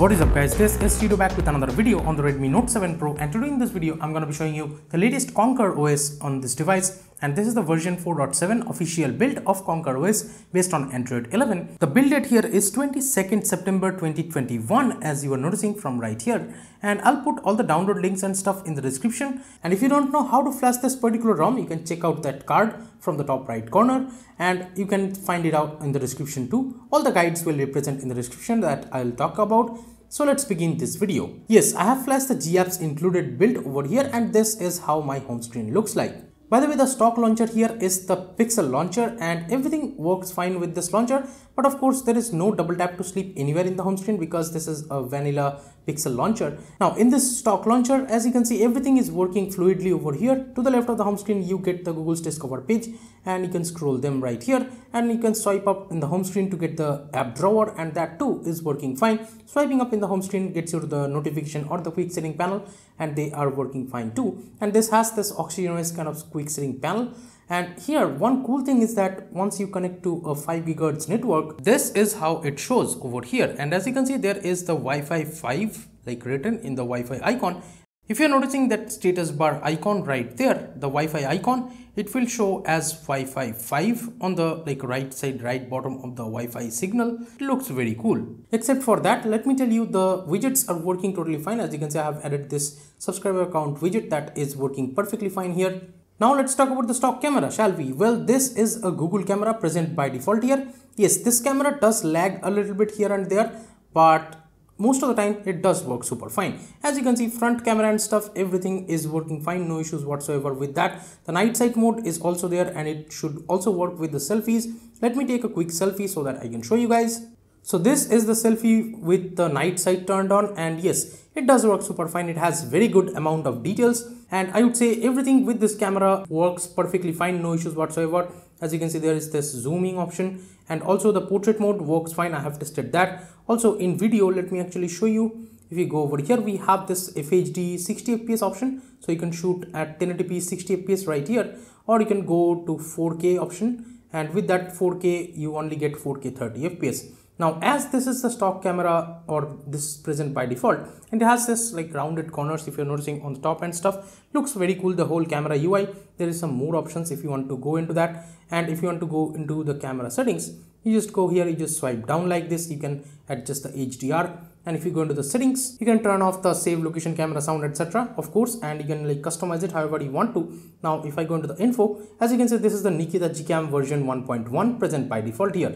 What is up guys, this is Tito back with another video on the Redmi Note 7 Pro and today in this video I'm going to be showing you the latest Conquer OS on this device and this is the version 4.7 official build of Conquer OS based on Android 11. The build date here is 22nd September 2021 as you are noticing from right here and I'll put all the download links and stuff in the description and if you don't know how to flash this particular ROM you can check out that card from the top right corner and you can find it out in the description too. All the guides will be present in the description that I'll talk about. So let's begin this video. Yes, I have flashed the GApps included build over here and this is how my home screen looks like. By the way, the stock launcher here is the Pixel launcher and everything works fine with this launcher. But of course, there is no double tap to sleep anywhere in the home screen because this is a vanilla Pixel launcher. Now in this stock launcher, as you can see, everything is working fluidly over here. To the left of the home screen, you get the Google's Discover page and you can scroll them right here and you can swipe up in the home screen to get the app drawer and that too is working fine. Swiping up in the home screen gets you to the notification or the quick setting panel and they are working fine too. And this has this OxygenOS kind of quick setting panel and here one cool thing is that once you connect to a 5 gigahertz network, this is how it shows over here. And as you can see, there is the Wi-Fi 5 like written in the Wi-Fi icon. If you're noticing that status bar icon right there, the Wi-Fi icon, it will show as Wi-Fi 5 on the like right side, right bottom of the Wi-Fi signal. It looks very cool. Except for that, let me tell you the widgets are working totally fine. As you can see, I have added this subscriber account widget that is working perfectly fine here. Now let's talk about the stock camera, shall we? Well, this is a Google camera present by default here. Yes, this camera does lag a little bit here and there, but most of the time it does work super fine. As you can see, front camera and stuff, everything is working fine, no issues whatsoever with that. The night sight mode is also there and it should also work with the selfies. Let me take a quick selfie so that I can show you guys. So this is the selfie with the night sight turned on and yes, it does work super fine. It has very good amount of details and I would say everything with this camera works perfectly fine. No issues whatsoever. As you can see, there is this zooming option and also the portrait mode works fine. I have tested that. Also in video, let me actually show you. If you go over here, we have this FHD 60 FPS option. So you can shoot at 1080p 60 FPS right here or you can go to 4K option and with that 4K you only get 4K 30 FPS now as this is the stock camera or this is present by default and it has this like rounded corners if you're noticing on the top and stuff looks very cool the whole camera UI there is some more options if you want to go into that. And if you want to go into the camera settings you just go here you just swipe down like this you can adjust the HDR and if you go into the settings you can turn off the save location camera sound etc of course and you can like customize it however you want to. Now if i go into the info as you can see this is the nikita gcam version 1.1 present by default here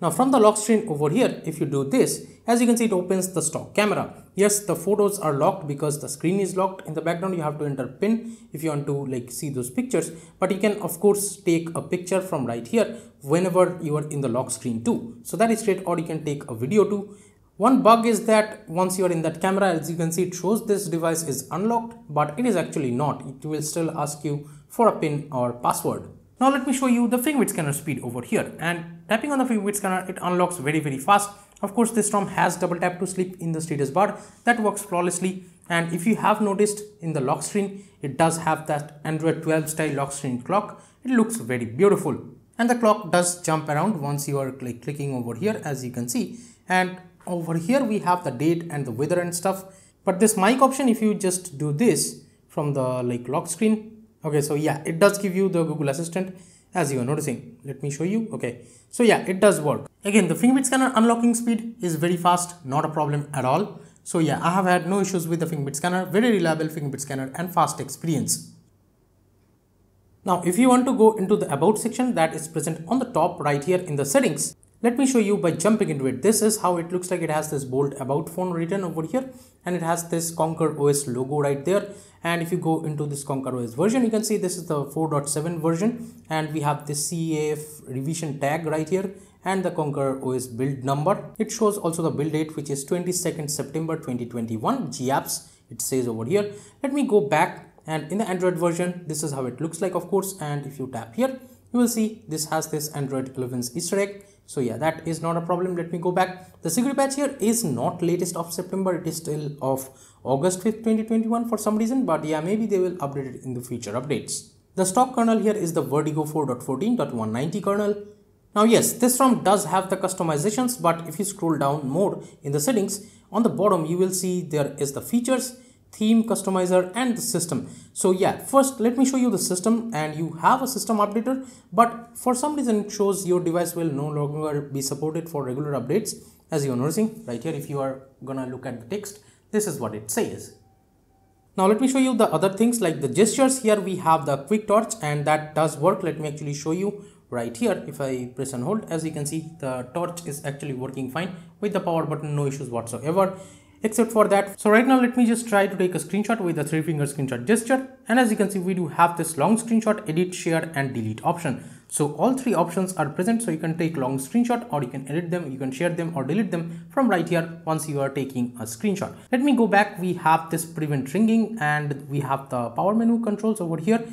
now from the lock screen over here, if you do this, as you can see, it opens the stock camera. Yes, the photos are locked because the screen is locked. In the background, you have to enter pin if you want to like see those pictures. But you can of course take a picture from right here whenever you are in the lock screen too. So that is great or you can take a video too. One bug is that once you are in that camera, as you can see, it shows this device is unlocked, but it is actually not. It will still ask you for a pin or password. Now let me show you the fingerprint scanner speed over here. And tapping on the fingerprint scanner it unlocks very very fast. Of course this ROM has double tap to sleep in the status bar. That works flawlessly. And if you have noticed in the lock screen it does have that Android 12 style lock screen clock. It looks very beautiful. And the clock does jump around once you are like clicking over here as you can see. And over here we have the date and the weather and stuff. But this mic option if you just do this from the like lock screen okay so yeah it does give you the google assistant as you are noticing. Let me show you. Okay so yeah it does work. Again the fingerprint scanner unlocking speed is very fast not a problem at all. So yeah i have had no issues with the fingerprint scanner. Very reliable fingerprint scanner and fast experience. Now if you want to go into the about section that is present on the top right here in the settings let me show you by jumping into it. This is how it looks like. It has this bold about phone written over here and it has this Conquer OS logo right there. And if you go into this Conquer OS version, you can see this is the 4.7 version and we have this CAF revision tag right here and the Conquer OS build number. It shows also the build date which is 22nd September 2021 GApps it says over here. Let me go back and in the Android version this is how it looks like of course and if you tap here you will see this has this Android 11's Easter egg so yeah that is not a problem. Let me go back. The security patch here is not latest of september. It is still of august 5th 2021 for some reason but yeah maybe they will update it in the future updates. The stock kernel here is the vertigo 4.14.190 kernel. Now yes this ROM does have the customizations but if you scroll down more in the settings on the bottom you will see there is the features theme customizer and the system. So yeah first let me show you the system and you have a system updater but for some reason it shows your device will no longer be supported for regular updates. As you're noticing right here if you are gonna look at the text this is what it says. Now let me show you the other things like the gestures. Here we have the quick torch and that does work. Let me actually show you right here. If I press and hold as you can see the torch is actually working fine with the power button no issues whatsoever except for that so right now let me just try to take a screenshot with the three finger screenshot gesture. And as you can see we do have this long screenshot edit share and delete option. So all three options are present so you can take long screenshot or you can edit them you can share them or delete them from right here once you are taking a screenshot. Let me go back. We have this prevent ringing and we have the power menu controls over here.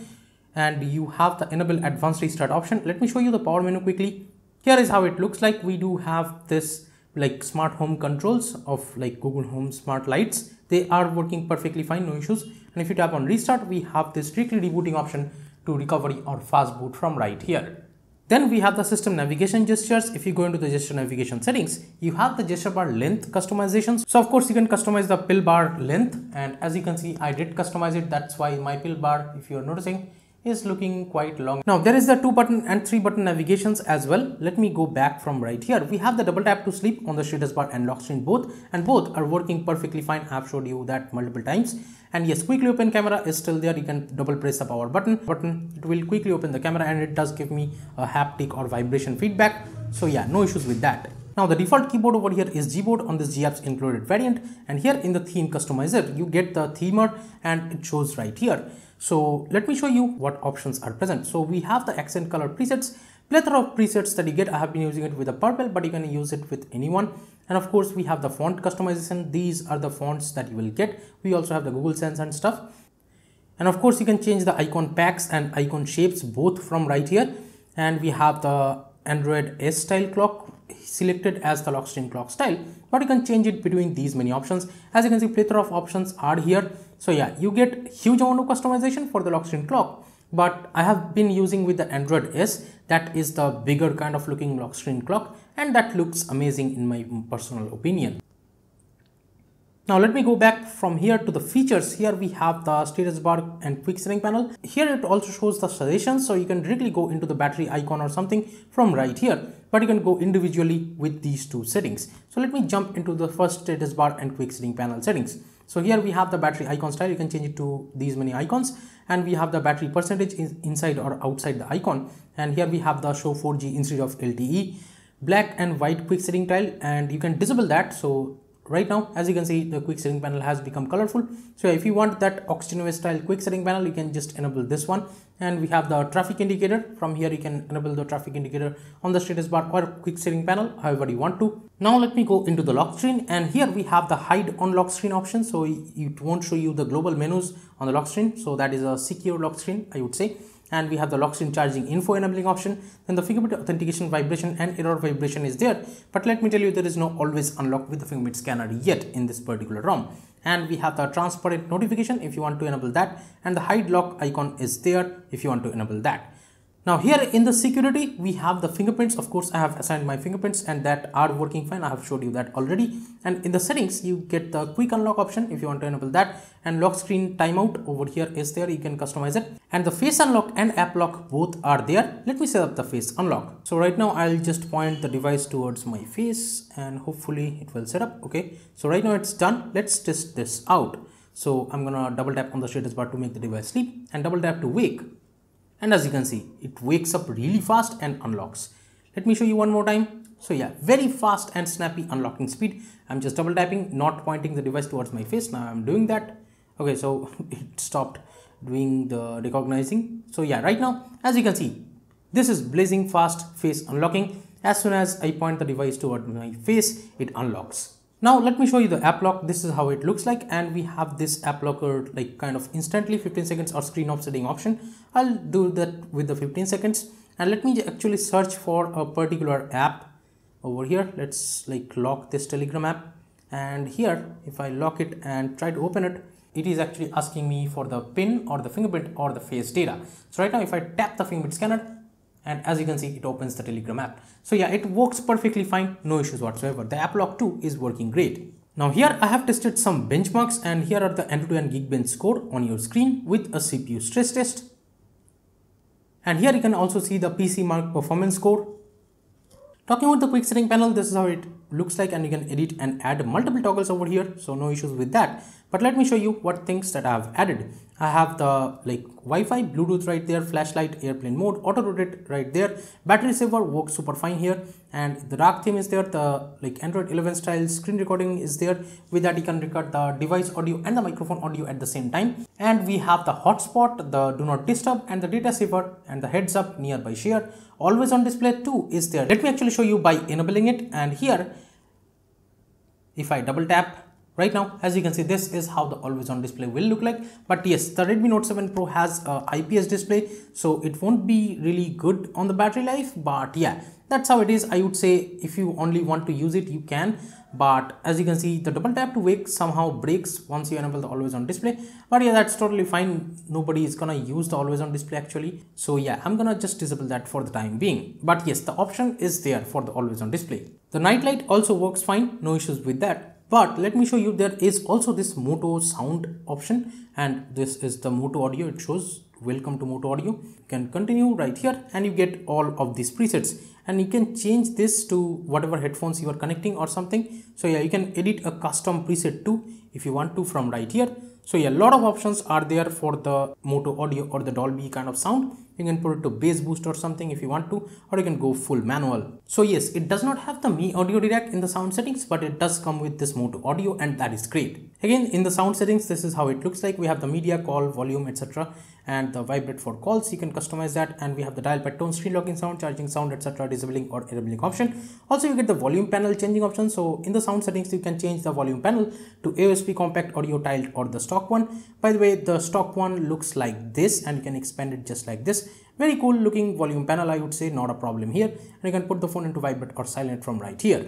And you have the enable advanced restart option. Let me show you the power menu quickly. Here is how it looks like. We do have this like smart home controls of like google home smart lights they are working perfectly fine no issues and if you tap on restart we have this strictly rebooting option to recovery or fast boot from right here then we have the system navigation gestures. If you go into the gesture navigation settings, you have the gesture bar length customizations. So of course you can customize the pill bar length and as you can see, I did customize it. That's why my pill bar, if you're noticing, is looking quite long. Now there is the two button and three button navigations as well. Let me go back from right here. We have the double tap to sleep on the status bar and lock screen both and both are working perfectly fine. I've showed you that multiple times. And yes, quickly open camera is still there. You can double press the power button. Button it will quickly open the camera and it does give me a haptic or vibration feedback. So yeah, no issues with that. Now the default keyboard over here is Gboard on this GApps included variant and here in the theme customizer you get the themer and it shows right here. So let me show you what options are present. So we have the accent color presets, plethora of presets that you get. I have been using it with the purple, but you can use it with anyone. And of course we have the font customization. These are the fonts that you will get. We also have the Google Sans and stuff. And of course you can change the icon packs and icon shapes both from right here. And we have the Android S style clock selected as the lock screen clock style but you can change it between these many options as you can see plethora of options are here so yeah you get huge amount of customization for the lock screen clock but i have been using with the android s that is the bigger kind of looking lock screen clock and that looks amazing in my personal opinion now let me go back from here to the features. Here we have the status bar and quick setting panel. Here it also shows the suggestions so you can directly go into the battery icon or something from right here. But you can go individually with these two settings. So let me jump into the first status bar and quick setting panel settings. So here we have the battery icon style. You can change it to these many icons and we have the battery percentage inside or outside the icon. And here we have the show 4G instead of LTE black and white quick setting tile and you can disable that so right now as you can see the quick setting panel has become colorful. So if you want that oxygen style quick setting panel you can just enable this one. And we have the traffic indicator. From here you can enable the traffic indicator on the status bar or quick setting panel however you want to. Now let me go into the lock screen. And here we have the hide on lock screen option. So it won't show you the global menus on the lock screen. So that is a secure lock screen i would say and we have the lock screen charging info enabling option. Then the fingerprint authentication vibration and error vibration is there. But let me tell you there is no always unlock with the fingerprint scanner yet in this particular ROM. And we have the transparent notification if you want to enable that. And the hide lock icon is there if you want to enable that now here in the security, we have the fingerprints. Of course, I have assigned my fingerprints and that are working fine. I have showed you that already. And in the settings, you get the quick unlock option if you want to enable that. And lock screen timeout over here is there. You can customize it. And the face unlock and app lock both are there. Let me set up the face unlock. So right now, I'll just point the device towards my face and hopefully it will set up. Okay. So right now it's done. Let's test this out. So I'm gonna double tap on the status bar to make the device sleep and double tap to wake and as you can see it wakes up really fast and unlocks. Let me show you one more time. So yeah very fast and snappy unlocking speed. I'm just double tapping not pointing the device towards my face. Now i'm doing that. Okay so it stopped doing the recognizing. So yeah right now as you can see this is blazing fast face unlocking. As soon as i point the device toward my face it unlocks now let me show you the app lock. This is how it looks like and we have this app locker like kind of instantly 15 seconds or screen off setting option. I'll do that with the 15 seconds and let me actually search for a particular app over here. Let's like lock this telegram app and here if I lock it and try to open it it is actually asking me for the pin or the fingerprint or the face data. So right now if I tap the fingerprint scanner and as you can see it opens the telegram app so yeah it works perfectly fine no issues whatsoever the app lock 2 is working great Now here I have tested some benchmarks and here are the and Geekbench score on your screen with a CPU stress test. And here you can also see the PC Mark performance score. Talking about the quick setting panel, this is how it looks like and you can edit and add multiple toggles over here. So no issues with that. But let me show you what things that I have added. I have the like Wi-Fi, Bluetooth right there, flashlight, airplane mode, auto rotate right there. Battery saver works super fine here and the dark theme is there. The like Android 11 style screen recording is there. With that you can record the device audio and the microphone audio at the same time. And we have the hotspot, the do not disturb and the data saver and the heads up nearby share. Always on display too is there. Let me actually show you by enabling it and here if I double tap right now as you can see this is how the always on display will look like. But yes the redmi note 7 pro has a ips display so it won't be really good on the battery life but yeah that's how it is. I would say if you only want to use it you can. But as you can see the double tap to wake somehow breaks once you enable the always on display. But yeah that's totally fine. Nobody is gonna use the always on display actually. So yeah i'm gonna just disable that for the time being. But yes the option is there for the always on display. The night light also works fine. No issues with that. But let me show you there is also this moto sound option. And this is the moto audio. It shows welcome to moto audio. You can continue right here and you get all of these presets. And you can change this to whatever headphones you are connecting or something. So yeah you can edit a custom preset too if you want to from right here. So yeah a lot of options are there for the moto audio or the dolby kind of sound. You can put it to bass boost or something if you want to or you can go full manual. So yes it does not have the mi audio Dirac in the sound settings but it does come with this moto audio and that is great. Again in the sound settings this is how it looks like. We have the media call volume etc and the vibrate for calls. You can customize that and we have the dial pad tone screen locking sound charging sound etc disabling or enabling option. Also you get the volume panel changing option. So in the sound settings you can change the volume panel to AOSP compact audio tiled or the stock one. By the way the stock one looks like this and you can expand it just like this. Very cool looking volume panel i would say not a problem here. And you can put the phone into vibrate or silent from right here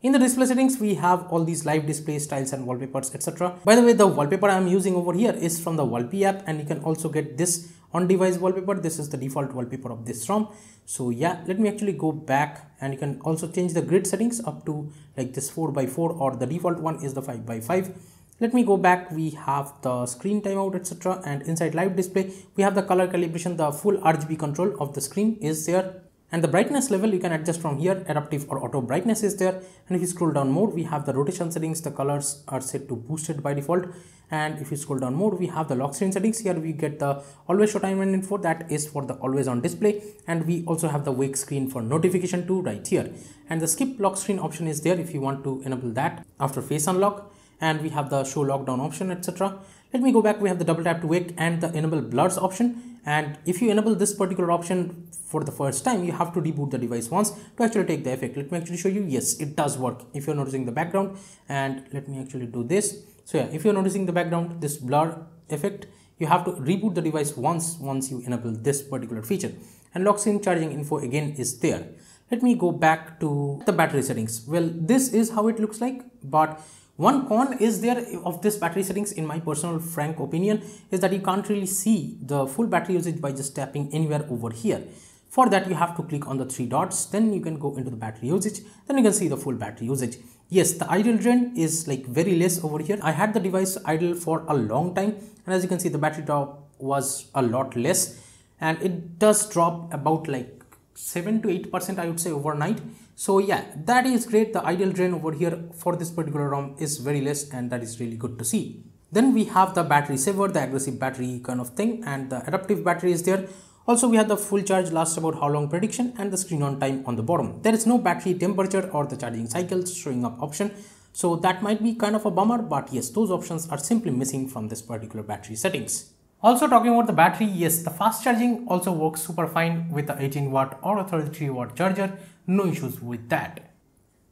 in the display settings, we have all these live display styles and wallpapers, etc. By the way, the wallpaper I'm using over here is from the Wallpy app and you can also get this on device wallpaper. This is the default wallpaper of this ROM. So yeah, let me actually go back and you can also change the grid settings up to like this 4x4 or the default one is the 5x5 let me go back we have the screen timeout etc and inside live display we have the color calibration the full rgb control of the screen is there and the brightness level you can adjust from here adaptive or auto brightness is there. And if you scroll down more we have the rotation settings. The colors are set to boosted by default. And if you scroll down more we have the lock screen settings. Here we get the always show time and info. That is for the always on display. And we also have the wake screen for notification too right here. And the skip lock screen option is there if you want to enable that after face unlock. And we have the show lockdown option etc let me go back. We have the double tap to wake and the enable blurs option. And if you enable this particular option for the first time you have to reboot the device once to actually take the effect. Let me actually show you. Yes it does work if you're noticing the background. And let me actually do this. So yeah if you're noticing the background this blur effect you have to reboot the device once once you enable this particular feature. And lock screen charging info again is there. Let me go back to the battery settings. Well this is how it looks like but one con is there of this battery settings in my personal frank opinion is that you can't really see the full battery usage by just tapping anywhere over here. For that you have to click on the three dots then you can go into the battery usage then you can see the full battery usage. Yes the idle drain is like very less over here. I had the device idle for a long time and as you can see the battery drop was a lot less and it does drop about like 7 to 8 percent I would say overnight. So yeah that is great. The idle drain over here for this particular ROM is very less and that is really good to see. Then we have the battery saver the aggressive battery kind of thing and the adaptive battery is there. Also we have the full charge lasts about how long prediction and the screen on time on the bottom. There is no battery temperature or the charging cycles showing up option. So that might be kind of a bummer but yes those options are simply missing from this particular battery settings also talking about the battery, yes, the fast charging also works super fine with the 18 watt or a 33 watt charger, no issues with that.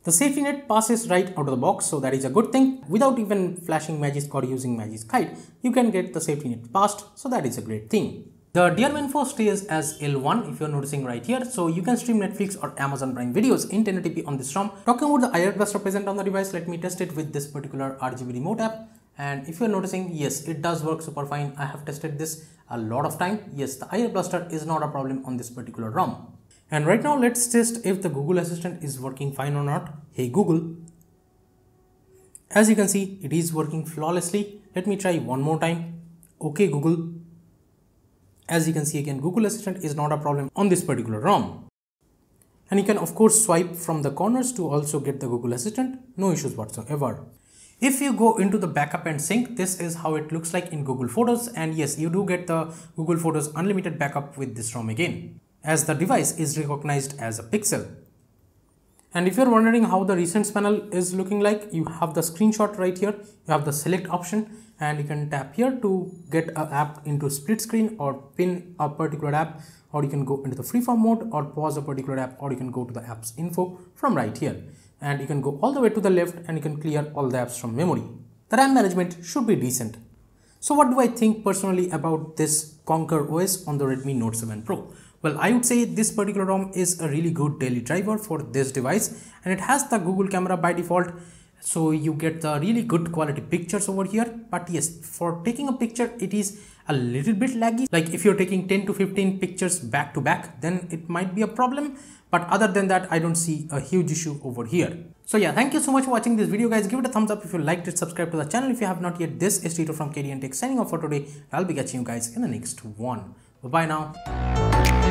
The safety net passes right out of the box, so that is a good thing. Without even flashing Magisk or using Magisk Hide, you can get the safety net passed, so that is a great thing. The DRM-Info stays as L1 if you're noticing right here, so you can stream Netflix or Amazon Prime videos in 1080p on this ROM. Talking about the IR blaster present on the device, let me test it with this particular RGB remote app and if you're noticing yes it does work super fine i have tested this a lot of time yes the IR blaster is not a problem on this particular ROM and right now let's test if the Google Assistant is working fine or not hey Google As you can see, it is working flawlessly. Let me try one more time. Okay Google. As you can see again, Google Assistant is not a problem on this particular ROM. And you can of course swipe from the corners to also get the Google Assistant. No issues whatsoever. If you go into the backup and sync, this is how it looks like in Google Photos. And yes, you do get the Google Photos unlimited backup with this ROM again, as the device is recognized as a pixel. And if you're wondering how the recents panel is looking like, you have the screenshot right here. You have the select option and you can tap here to get an app into split screen or pin a particular app or you can go into the freeform mode or pause a particular app or you can go to the apps info from right here and you can go all the way to the left and you can clear all the apps from memory. The RAM management should be decent. So what do I think personally about this Conquer OS on the Redmi Note 7 Pro? Well, I would say this particular ROM is a really good daily driver for this device and it has the Google camera by default so you get the really good quality pictures over here but yes for taking a picture it is a little bit laggy like if you're taking 10 to 15 pictures back to back then it might be a problem but other than that i don't see a huge issue over here. So yeah thank you so much for watching this video guys. Give it a thumbs up if you liked it. Subscribe to the channel if you have not yet. This is Tito from KTN Tech signing off for today. I'll be catching you guys in the next one. Bye bye now